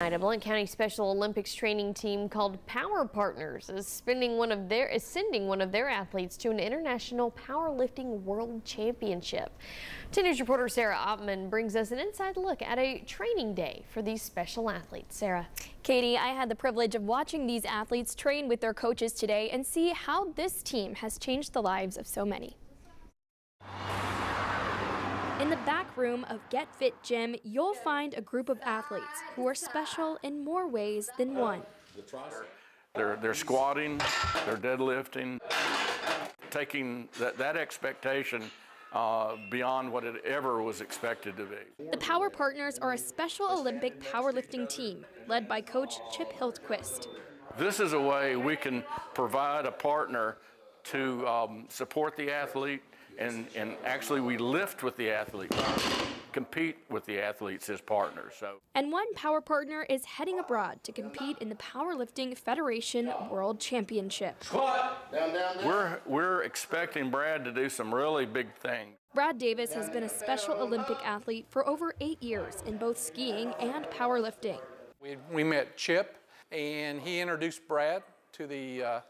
A Blount County Special Olympics training team called Power Partners is spending one of their is sending one of their athletes to an international powerlifting world championship. 10 News reporter Sarah Ottman brings us an inside look at a training day for these special athletes. Sarah. Katie, I had the privilege of watching these athletes train with their coaches today and see how this team has changed the lives of so many. In the back room of Get Fit Gym, you'll find a group of athletes who are special in more ways than one. They're, they're squatting, they're deadlifting, taking that, that expectation uh, beyond what it ever was expected to be. The Power Partners are a Special Olympic powerlifting team led by coach Chip Hiltquist. This is a way we can provide a partner to um, support the athlete, and, and actually we lift with the athlete, compete with the athletes as partners. So. And one power partner is heading abroad to compete in the Powerlifting Federation World Championship. Down, down, down. We're, we're expecting Brad to do some really big things. Brad Davis has been a Special Olympic athlete for over eight years in both skiing and powerlifting. We, we met Chip, and he introduced Brad to the, uh,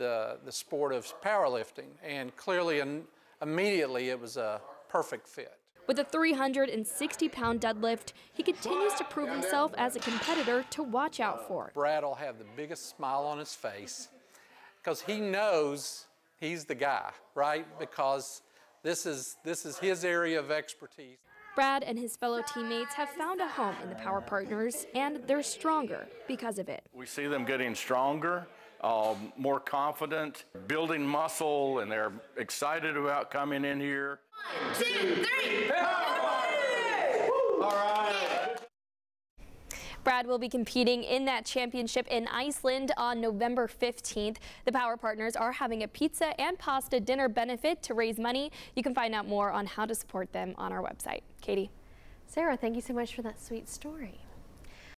the, the sport of powerlifting, and clearly and immediately it was a perfect fit. With a 360 pound deadlift, he continues to prove himself as a competitor to watch out for. Brad will have the biggest smile on his face because he knows he's the guy, right? Because this is, this is his area of expertise. Brad and his fellow teammates have found a home in the Power Partners, and they're stronger because of it. We see them getting stronger, um, more confident, building muscle, and they're excited about coming in here. One, two, three. All right. Brad will be competing in that championship in Iceland on November 15th. The Power Partners are having a pizza and pasta dinner benefit to raise money. You can find out more on how to support them on our website. Katie. Sarah, thank you so much for that sweet story.